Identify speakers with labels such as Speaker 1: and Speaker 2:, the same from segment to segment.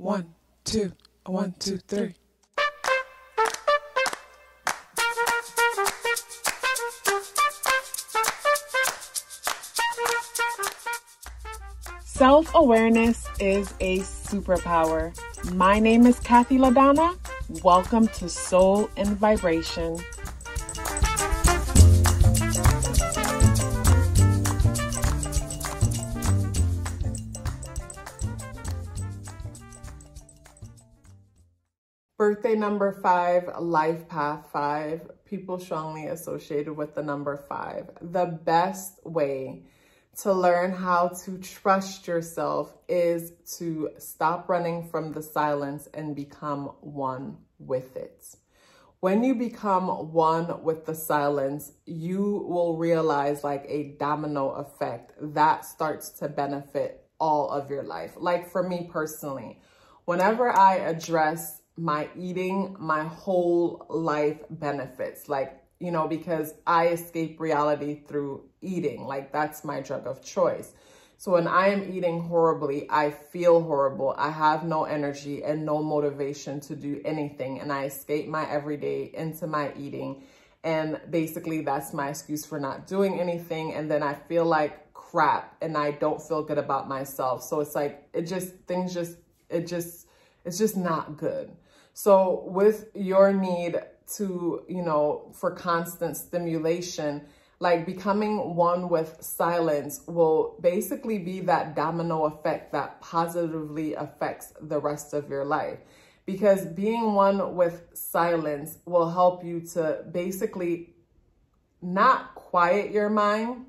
Speaker 1: One, two, one, two, three. Self awareness is a superpower. My name is Kathy LaDonna. Welcome to Soul In Vibration. Birthday number five, life path five, people strongly associated with the number five. The best way to learn how to trust yourself is to stop running from the silence and become one with it. When you become one with the silence, you will realize like a domino effect that starts to benefit all of your life. Like for me personally, whenever I address my eating, my whole life benefits. Like, you know, because I escape reality through eating. Like, that's my drug of choice. So when I am eating horribly, I feel horrible. I have no energy and no motivation to do anything. And I escape my everyday into my eating. And basically, that's my excuse for not doing anything. And then I feel like crap and I don't feel good about myself. So it's like, it just, things just, it just, it's just not good. So with your need to, you know, for constant stimulation, like becoming one with silence will basically be that domino effect that positively affects the rest of your life. Because being one with silence will help you to basically not quiet your mind,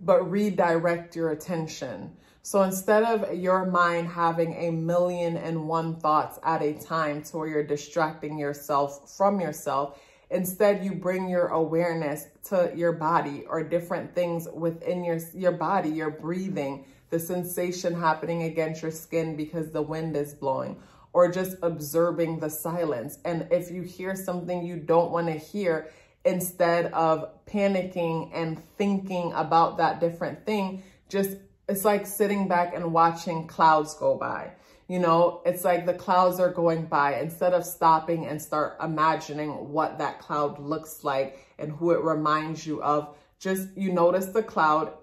Speaker 1: but redirect your attention. So instead of your mind having a million and one thoughts at a time to where you're distracting yourself from yourself, instead you bring your awareness to your body or different things within your, your body, your breathing, the sensation happening against your skin because the wind is blowing or just observing the silence. And if you hear something you don't want to hear, instead of panicking and thinking about that different thing, just it's like sitting back and watching clouds go by. You know, it's like the clouds are going by instead of stopping and start imagining what that cloud looks like and who it reminds you of. Just you notice the cloud,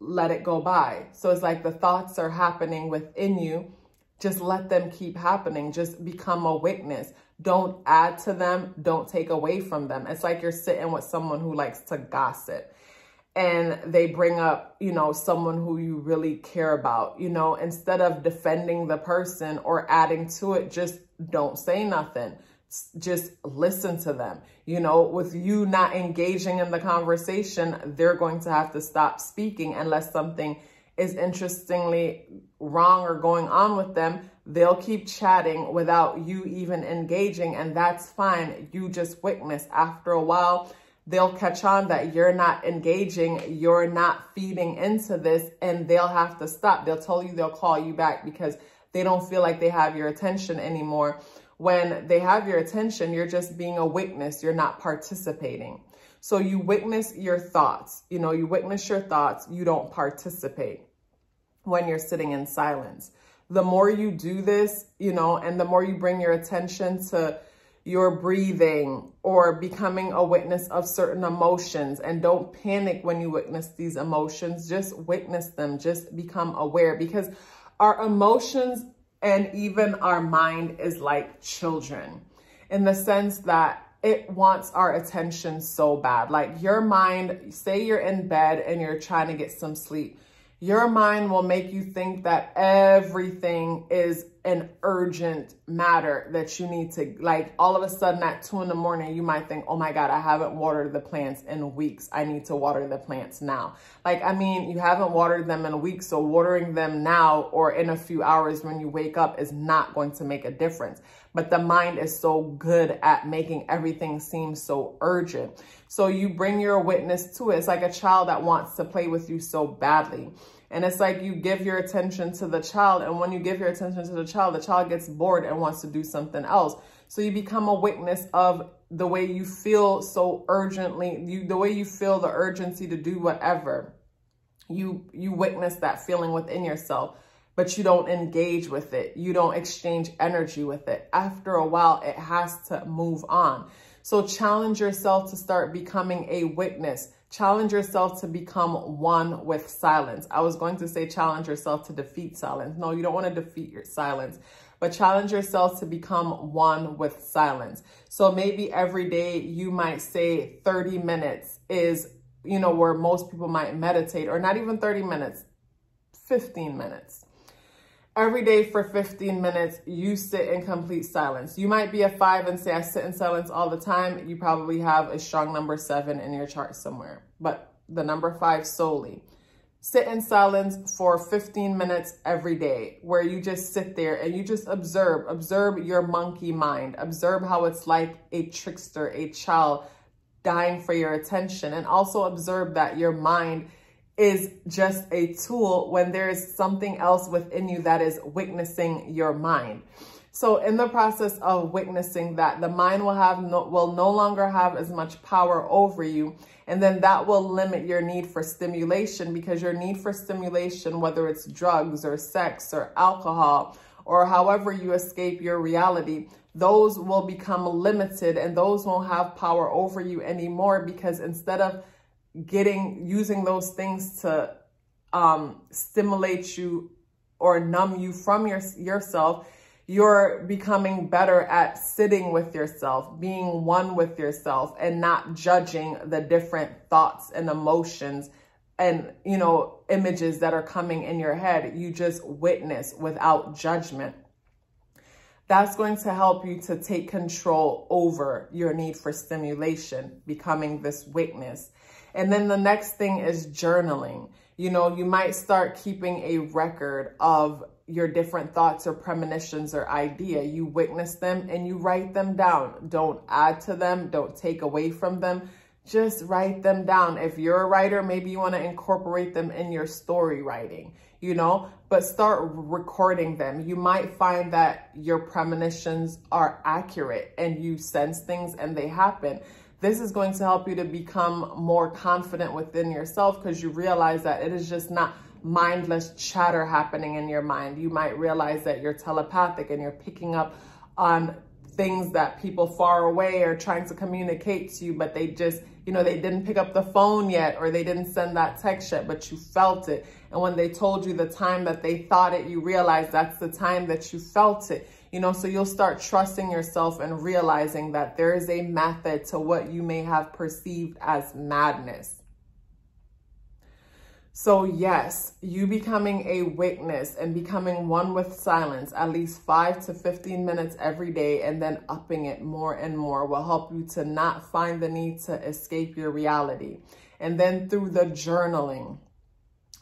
Speaker 1: let it go by. So it's like the thoughts are happening within you. Just let them keep happening. Just become a witness. Don't add to them. Don't take away from them. It's like you're sitting with someone who likes to gossip and they bring up, you know, someone who you really care about, you know, instead of defending the person or adding to it, just don't say nothing. Just listen to them. You know, with you not engaging in the conversation, they're going to have to stop speaking unless something is interestingly wrong or going on with them. They'll keep chatting without you even engaging, and that's fine. You just witness. After a while, they'll catch on that you're not engaging, you're not feeding into this, and they'll have to stop. They'll tell you they'll call you back because they don't feel like they have your attention anymore. When they have your attention, you're just being a witness, you're not participating. So you witness your thoughts, you know, you witness your thoughts, you don't participate when you're sitting in silence. The more you do this, you know, and the more you bring your attention to your breathing or becoming a witness of certain emotions. And don't panic when you witness these emotions. Just witness them. Just become aware because our emotions and even our mind is like children in the sense that it wants our attention so bad. Like your mind, say you're in bed and you're trying to get some sleep. Your mind will make you think that everything is an urgent matter that you need to like all of a sudden at two in the morning you might think oh my god i haven't watered the plants in weeks. I need to water the plants now. Like i mean you haven't watered them in a week. so watering them now or in a few hours when you wake up is not going to make a difference. But the mind is so good at making everything seem so urgent. So you bring your witness to it. It's like a child that wants to play with you so badly and it's like you give your attention to the child. And when you give your attention to the child, the child gets bored and wants to do something else. So you become a witness of the way you feel so urgently, you the way you feel the urgency to do whatever. You you witness that feeling within yourself. but you don't engage with it. You don't exchange energy with it. After a while, it has to move on. So challenge yourself to start becoming a witness. Challenge yourself to become one with silence. I was going to say challenge yourself to defeat silence. No, you don't want to defeat your silence, but challenge yourself to become one with silence. So maybe every day you might say 30 minutes is, you know, where most people might meditate or not even 30 minutes, 15 minutes every day for 15 minutes, you sit in complete silence. You might be a five and say, I sit in silence all the time. You probably have a strong number seven in your chart somewhere, but the number five solely. Sit in silence for 15 minutes every day where you just sit there and you just observe, observe your monkey mind, observe how it's like a trickster, a child dying for your attention and also observe that your mind is just a tool when there is something else within you that is witnessing your mind. So in the process of witnessing that, the mind will have no, will no longer have as much power over you. And then that will limit your need for stimulation because your need for stimulation, whether it's drugs or sex or alcohol or however you escape your reality, those will become limited and those won't have power over you anymore because instead of getting, using those things to um, stimulate you or numb you from your, yourself, you're becoming better at sitting with yourself, being one with yourself and not judging the different thoughts and emotions and, you know, images that are coming in your head. You just witness without judgment. That's going to help you to take control over your need for stimulation, becoming this witness. And then the next thing is journaling. You know, you might start keeping a record of your different thoughts or premonitions or idea. You witness them and you write them down. Don't add to them. Don't take away from them. Just write them down. If you're a writer, maybe you want to incorporate them in your story writing, you know, but start recording them. You might find that your premonitions are accurate and you sense things and they happen. This is going to help you to become more confident within yourself because you realize that it is just not mindless chatter happening in your mind. You might realize that you're telepathic and you're picking up on things that people far away are trying to communicate to you, but they just, you know, they didn't pick up the phone yet or they didn't send that text yet, but you felt it. And when they told you the time that they thought it, you realized that's the time that you felt it. You know, so you'll start trusting yourself and realizing that there is a method to what you may have perceived as madness. So yes, you becoming a witness and becoming one with silence at least 5 to 15 minutes every day and then upping it more and more will help you to not find the need to escape your reality. And then through the journaling,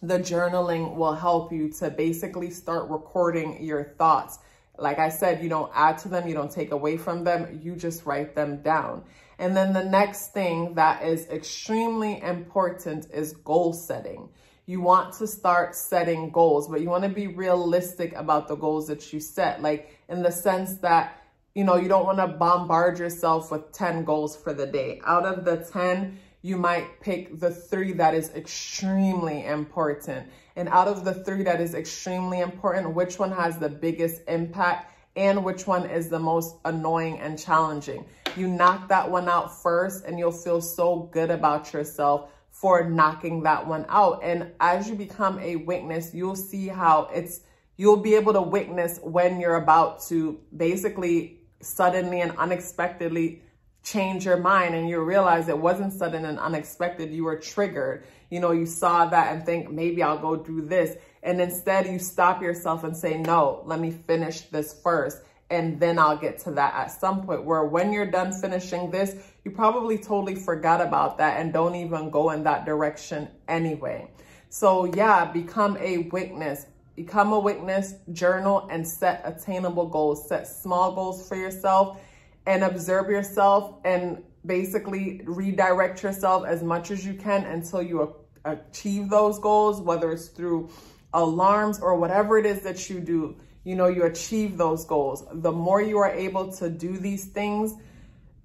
Speaker 1: the journaling will help you to basically start recording your thoughts like I said, you don't add to them, you don't take away from them, you just write them down. And then the next thing that is extremely important is goal setting. You want to start setting goals, but you want to be realistic about the goals that you set. Like in the sense that, you know, you don't want to bombard yourself with 10 goals for the day. Out of the 10, you might pick the three that is extremely important. And out of the three that is extremely important, which one has the biggest impact and which one is the most annoying and challenging. You knock that one out first and you'll feel so good about yourself for knocking that one out. And as you become a witness, you'll see how it's, you'll be able to witness when you're about to basically suddenly and unexpectedly change your mind and you realize it wasn't sudden and unexpected. You were triggered. You know, you saw that and think, maybe I'll go do this. And instead you stop yourself and say, no, let me finish this first. And then I'll get to that at some point where when you're done finishing this, you probably totally forgot about that and don't even go in that direction anyway. So yeah, become a witness. Become a witness, journal, and set attainable goals. Set small goals for yourself and observe yourself and basically redirect yourself as much as you can until you achieve those goals, whether it's through alarms or whatever it is that you do, you know, you achieve those goals. The more you are able to do these things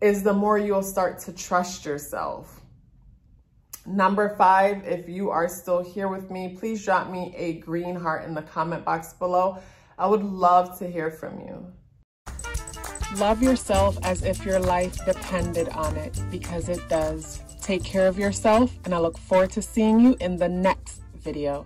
Speaker 1: is the more you'll start to trust yourself. Number five, if you are still here with me, please drop me a green heart in the comment box below. I would love to hear from you. Love yourself as if your life depended on it because it does. Take care of yourself and I look forward to seeing you in the next video.